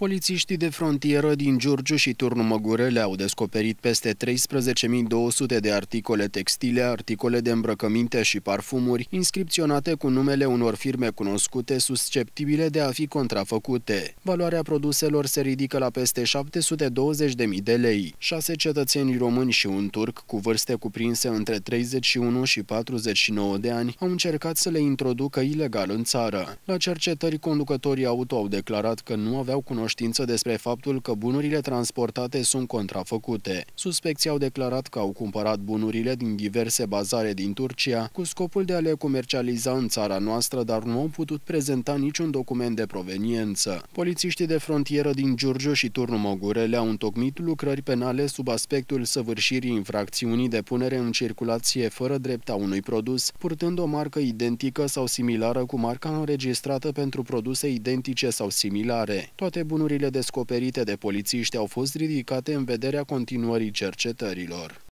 Polițiștii de frontieră din Giurgiu și Turnu Măgurele au descoperit peste 13.200 de articole textile, articole de îmbrăcăminte și parfumuri, inscripționate cu numele unor firme cunoscute susceptibile de a fi contrafăcute. Valoarea produselor se ridică la peste 720.000 de lei. Șase cetățeni români și un turc, cu vârste cuprinse între 31 și 49 de ani, au încercat să le introducă ilegal în țară. La cercetări, conducătorii auto au declarat că nu aveau cunoștință cunoștință despre faptul că bunurile transportate sunt contrafăcute. Suspecții au declarat că au cumpărat bunurile din diverse bazare din Turcia cu scopul de a le comercializa în țara noastră, dar nu au putut prezenta niciun document de proveniență. Polițiștii de frontieră din Giurgiu și Turnu Mogurele au întocmit lucrări penale sub aspectul săvârșirii infracțiunii de punere în circulație fără drept a unui produs, purtând o marcă identică sau similară cu marca înregistrată pentru produse identice sau similare. Toate bunurile bunurile descoperite de polițiști au fost ridicate în vederea continuării cercetărilor.